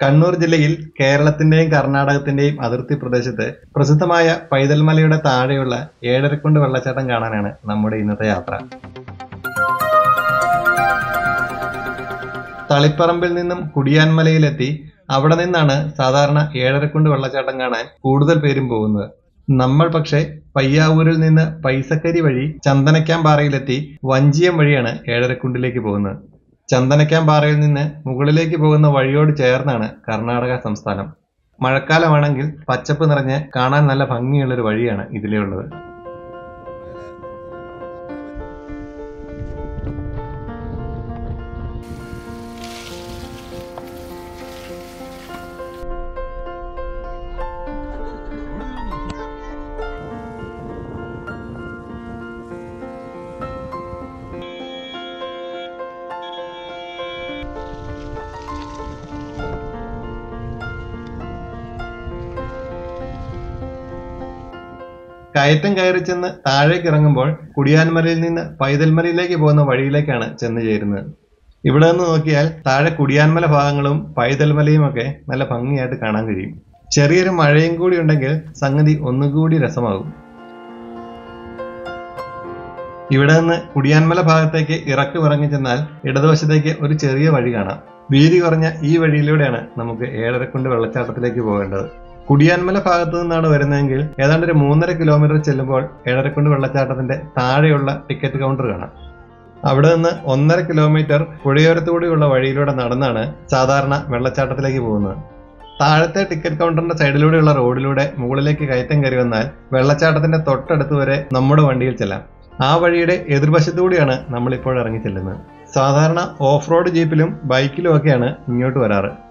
കണ്ണൂർ ജില്ലയിൽ കേരളത്തിന്റെയും കർണാടകത്തിന്റെയും അതിർത്തി പ്രദേശത്ത് പ്രസിദ്ധമായ പൈതൽമലയുടെ താഴെയുള്ള ഏഴരക്കുണ്ട് വെള്ളച്ചാട്ടം കാണാനാണ് നമ്മുടെ ഇന്നത്തെ യാത്ര. തളിപ്പറമ്പിൽ നിന്നും കുടിയാൻമലയിലെത്തി അവിടെ നിന്നാണ് സാധാരണ ഏഴരക്കുണ്ട് വെള്ളച്ചാട്ടം കാണാൻ കൂടുതൽ പേരും പോകുന്നത്. നമ്മൾ പക്ഷേ പയ്യാവൂരിൽ നിന്ന് പൈസക്കരി വഴി ചന്ദനക്കാമ്പാറയിലെത്തി വഞ്ചിയം വഴിയാണ് ഏഴരക്കുണ്ടിലേക്ക് പോകുന്നത്. ചന്ദനക്കാമ്പാറയിൽ നിന്ന് മുകളിലേക്ക് പോകുന്ന വഴിയോട് ചേർന്നാണ് കർണാടക സംസ്ഥാനം. മഴക്കാലമാണെങ്കിൽ പച്ചപ്പ് നിറഞ്ഞ് കാണാൻ നല്ല ഭംഗിയുള്ളൊരു വഴിയാണ് ഇതിലേ ഉള്ളത് കയറ്റം കയറി ചെന്ന് താഴേക്ക് ഇറങ്ങുമ്പോൾ കുടിയാൻമലയിൽ നിന്ന് പൈതൽമലയിലേക്ക് പോകുന്ന വഴിയിലേക്കാണ് ചെന്ന് ചേരുന്നത്. ഇവിടെ നിന്ന് നോക്കിയാൽ താഴെ കുടിയാൻമല ഭാഗങ്ങളും പൈതൽമലയും ഒക്കെ നല്ല ഭംഗിയായിട്ട് കാണാൻ കഴിയും. ചെറിയൊരു മഴയും കൂടി ഉണ്ടെങ്കിൽ സംഗതി ഒന്നുകൂടി രസമാകും. ഇവിടെ നിന്ന് കുടിയാൻമല ഭാഗത്തേക്ക് ഇറക്കി ഇറങ്ങി ചെന്നാൽ ഇടതുവശത്തേക്ക് ഒരു ചെറിയ വഴി കാണാം. വീതി കുറഞ്ഞ ഈ വഴിയിലൂടെയാണ് നമുക്ക് ഏഴരക്കുണ്ട് വെള്ളച്ചാട്ടത്തിലേക്ക് പോകേണ്ടത്. കുടിയാൻമല ഭാഗത്തു നിന്നാണ് വരുന്നതെങ്കിൽ ഏതാണ്ട് ഒരു മൂന്നര കിലോമീറ്റർ ചെല്ലുമ്പോൾ ഏഴരക്കുണ്ട് വെള്ളച്ചാട്ടത്തിന്റെ താഴെയുള്ള ടിക്കറ്റ് കൗണ്ടർ കാണാം. അവിടെ നിന്ന് ഒന്നര കിലോമീറ്റർ പുഴയോരത്തുകൂടിയുള്ള വഴിയിലൂടെ നടന്നാണ് സാധാരണ വെള്ളച്ചാട്ടത്തിലേക്ക് പോകുന്നത്. താഴത്തെ ടിക്കറ്റ് കൗണ്ടറിന്റെ സൈഡിലൂടെയുള്ള റോഡിലൂടെ മുകളിലേക്ക് കയറ്റം കയറി വന്നാൽ വെള്ളച്ചാട്ടത്തിന്റെ തൊട്ടടുത്ത് വരെ നമ്മുടെ വണ്ടിയിൽ ചെല്ലാം. ആ വഴിയുടെ എതിർവശത്തുകൂടിയാണ് നമ്മൾ ഇപ്പോൾ ഇറങ്ങി ചെല്ലുന്നത്. സാധാരണ ഓഫ് റോഡ് ജീപ്പിലും ബൈക്കിലും ഒക്കെയാണ് ഇങ്ങോട്ട് വരാറ്.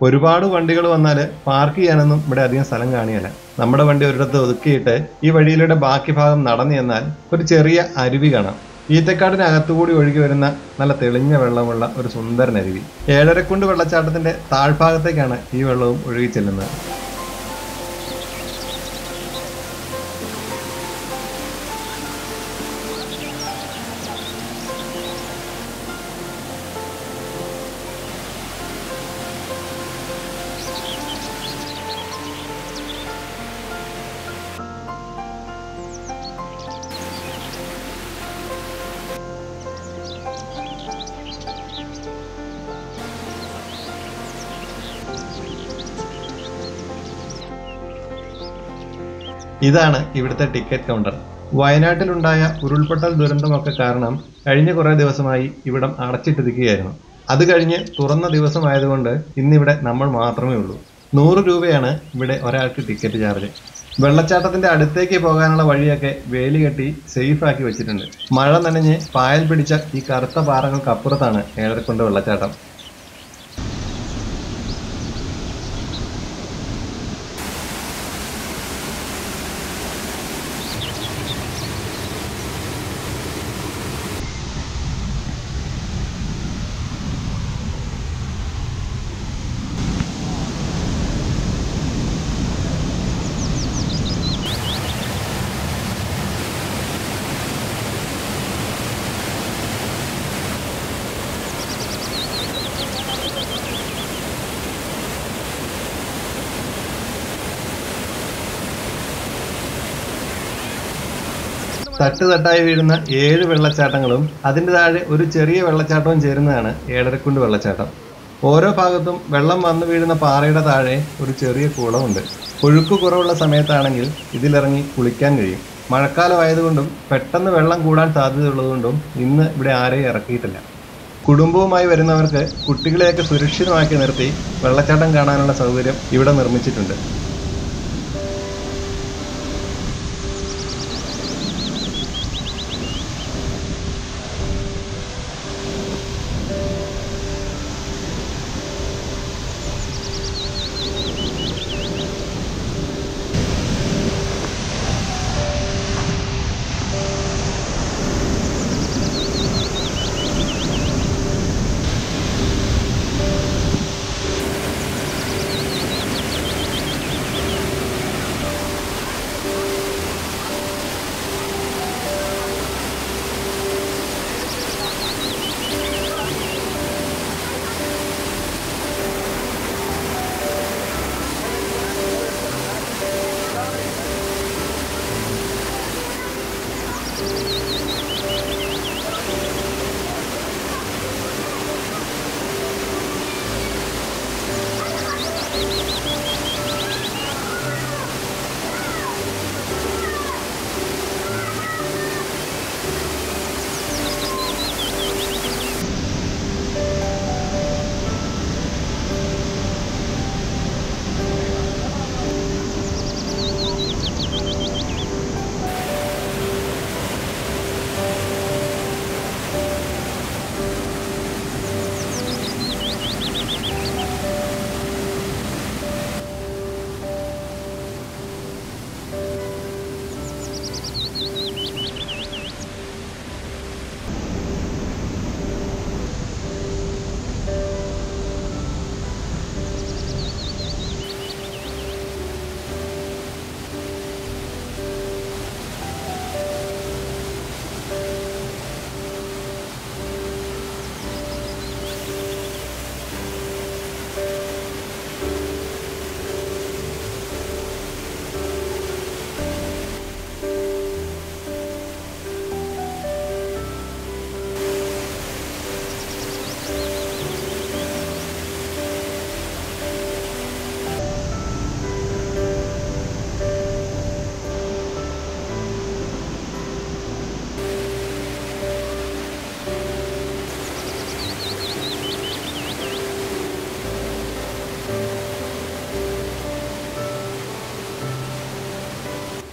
ഒരുപാട് വണ്ടികൾ വന്നാൽ പാർക്ക് ചെയ്യാനൊന്നും ഇവിടെ അധികം സ്ഥലം കാണിയല്ല നമ്മുടെ വണ്ടി ഒരിടത്ത് ഒതുക്കിയിട്ട് ഈ വഴിയിലൂടെ ബാക്കി ഭാഗം നടന്നു ചെന്നാൽ ഒരു ചെറിയ അരുവി കാണാം. ഈറ്റക്കാടിനകത്തുകൂടി ഒഴുകി വരുന്ന നല്ല തെളിഞ്ഞ വെള്ളമുള്ള ഒരു സുന്ദരൻ അരുവി ഏഴരക്കുണ്ട് വെള്ളച്ചാട്ടത്തിന്റെ താഴ്ഭാഗത്തേക്കാണ് ഈ വെള്ളവും ഒഴുകി ചെല്ലുന്നത്. ഇതാണ് ഇവിടുത്തെ ടിക്കറ്റ് കൗണ്ടർ. വയനാട്ടിലുണ്ടായ ഉരുൾപൊട്ടൽ ദുരന്തമൊക്കെ കാരണം കഴിഞ്ഞ കുറേ ദിവസമായി ഇവിടം അടച്ചിട്ടിരിക്കുകയായിരുന്നു. അത് കഴിഞ്ഞ് തുറന്ന ദിവസമായതുകൊണ്ട് ഇന്നിവിടെ നമ്മൾ മാത്രമേ ഉള്ളൂ. നൂറ് രൂപയാണ് ഇവിടെ ഒരാൾക്ക് ടിക്കറ്റ് ചാർജ്. വെള്ളച്ചാട്ടത്തിന്റെ അടുത്തേക്ക് പോകാനുള്ള വഴിയൊക്കെ വേലി കെട്ടി സേഫാക്കി വെച്ചിട്ടുണ്ട്. മഴ നനഞ്ഞ് പായൽ പിടിച്ച ഈ കറുത്ത പാറകൾക്ക് അപ്പുറത്താണ് ഏഴരക്കുണ്ട് വെള്ളച്ചാട്ടം. തട്ട് തട്ടായി വീഴുന്ന ഏഴ് വെള്ളച്ചാട്ടങ്ങളും അതിന്റെ താഴെ ഒരു ചെറിയ വെള്ളച്ചാട്ടവും ചേരുന്നതാണ് ഏഴരക്കുണ്ട് വെള്ളച്ചാട്ടം. ഓരോ ഭാഗത്തും വെള്ളം വന്നു വീഴുന്ന പാറയുടെ താഴെ ഒരു ചെറിയ കുളമുണ്ട്. ഒഴുക്ക് കുറവുള്ള സമയത്താണെങ്കിൽ ഇതിലിറങ്ങി കുളിക്കാൻ കഴിയും. മഴക്കാലമായതുകൊണ്ടും പെട്ടെന്ന് വെള്ളം കൂടാൻ സാധ്യതയുള്ളതുകൊണ്ടും ഇന്ന് ഇവിടെ ആരെയും ഇറക്കിയിട്ടില്ല. കുടുംബവുമായി വരുന്നവർക്ക് കുട്ടികളെയൊക്കെ സുരക്ഷിതമാക്കി നിർത്തി വെള്ളച്ചാട്ടം കാണാനുള്ള സൗകര്യം ഇവിടെ നിർമ്മിച്ചിട്ടുണ്ട്.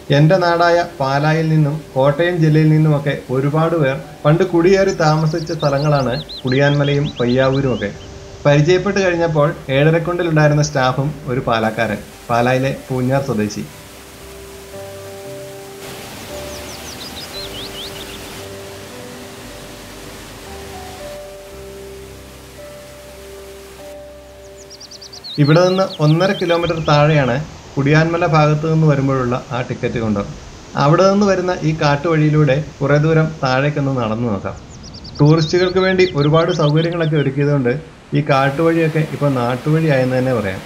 എന്റെ നാടായ പാലായിൽ നിന്നും കോട്ടയം ജില്ലയിൽ നിന്നുമൊക്കെ ഒരുപാട് പേർ പണ്ട് കുടിയേറി താമസിച്ച സ്ഥലങ്ങളാണ് കുടിയാൻമലയും പയ്യാവൂരും ഒക്കെ പരിചയപ്പെട്ട് കഴിഞ്ഞപ്പോൾ ഏഴരക്കുണ്ടിലുണ്ടായിരുന്ന സ്റ്റാഫും ഒരു പാലാക്കാരൻ പാലായിലെ പൂഞ്ഞാർ സ്വദേശി. ഇവിടെ നിന്ന് ഒന്നര കിലോമീറ്റർ താഴെയാണ് കുടിയാൻമല ഭാഗത്തു നിന്ന് വരുമ്പോഴുള്ള ആ ടിക്കറ്റ് കൊണ്ട് അവിടെ നിന്ന് വരുന്ന ഈ കാട്ടുവഴിയിലൂടെ കുറേ ദൂരം താഴേക്കൊന്ന് നടന്നു നോക്കാം. ടൂറിസ്റ്റുകൾക്ക് വേണ്ടി ഒരുപാട് സൗകര്യങ്ങളൊക്കെ ഒരുക്കിയതുകൊണ്ട് ഈ കാട്ടുവഴിയൊക്കെ ഇപ്പോൾ നാട്ടുവഴി ആയെന്ന് തന്നെ പറയാം.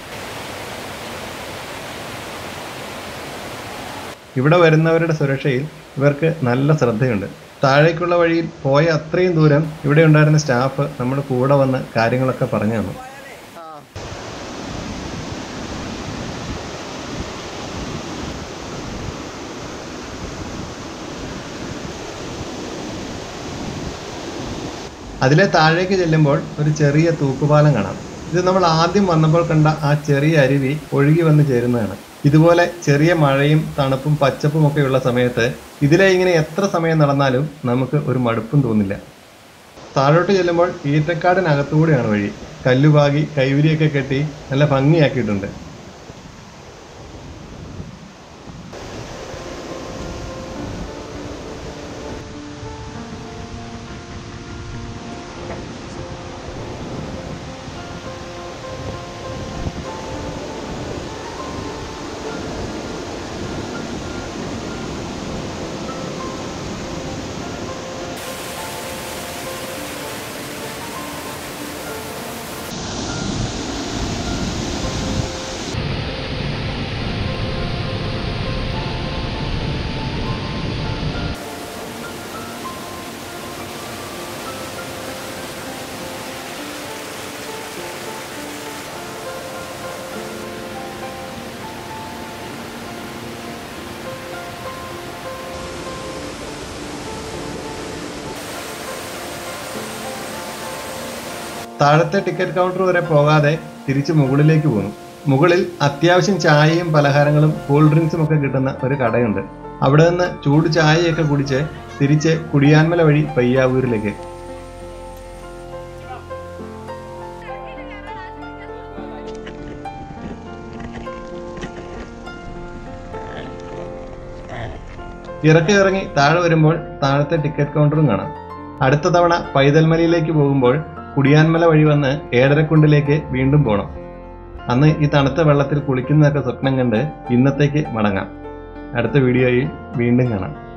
ഇവിടെ വരുന്നവരുടെ സുരക്ഷയിൽ ഇവർക്ക് നല്ല ശ്രദ്ധയുണ്ട്. താഴേക്കുള്ള വഴിയിൽ പോയ അത്രയും ദൂരം ഇവിടെ ഉണ്ടായിരുന്ന സ്റ്റാഫ് നമ്മുടെ കൂടെ വന്ന് കാര്യങ്ങളൊക്കെ പറഞ്ഞു തന്നു. അതിലെ താഴേക്ക് ചെല്ലുമ്പോൾ ഒരു ചെറിയ തൂക്കുപാലം കാണാം. ഇത് നമ്മൾ ആദ്യം വന്നപ്പോൾ കണ്ട ആ ചെറിയ അരുവി ഒഴുകി വന്ന് ചേരുന്നതാണ്. ഇതുപോലെ ചെറിയ മഴയും തണുപ്പും പച്ചപ്പും ഉള്ള സമയത്ത് ഇതിലെ ഇങ്ങനെ എത്ര സമയം നടന്നാലും നമുക്ക് ഒരു മടുപ്പും തോന്നില്ല. താഴോട്ട് ചെല്ലുമ്പോൾ ഈറ്റക്കാടിനകത്തുകൂടെയാണ് വഴി. കല്ലുപാകി കൈവരിയൊക്കെ കെട്ടി നല്ല ഭംഗിയാക്കിയിട്ടുണ്ട്. താഴത്തെ ടിക്കറ്റ് കൗണ്ടർ വരെ പോകാതെ തിരിച്ച് മുകളിലേക്ക് പോന്നു. മുകളിൽ അത്യാവശ്യം ചായയും പലഹാരങ്ങളും കൂൾ ഡ്രിങ്ക്സും ഒക്കെ കിട്ടുന്ന ഒരു കടയുണ്ട്. അവിടെ നിന്ന് ചൂട് ചായയൊക്കെ കുടിച്ച് തിരിച്ച് കുടിയാൻമല വഴി പയ്യാവൂരിലേക്ക്. ഇറക്കി ഇറങ്ങി താഴെ വരുമ്പോൾ താഴത്തെ ടിക്കറ്റ് കൗണ്ടറും കാണാം. അടുത്ത തവണ പൈതൽമലയിലേക്ക് പോകുമ്പോൾ കുടിയാൻമല വഴി വന്ന് ഏഴരക്കുണ്ടിലേക്ക് വീണ്ടും പോണം. അന്ന് ഈ തണുത്ത വെള്ളത്തിൽ കുളിക്കുന്നതൊക്കെ സ്വപ്നം കണ്ട് ഇന്നത്തേക്ക് മടങ്ങാം. അടുത്ത വീഡിയോയിൽ വീണ്ടും കാണാം.